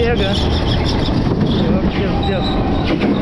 chega. Pelo amor de Deus.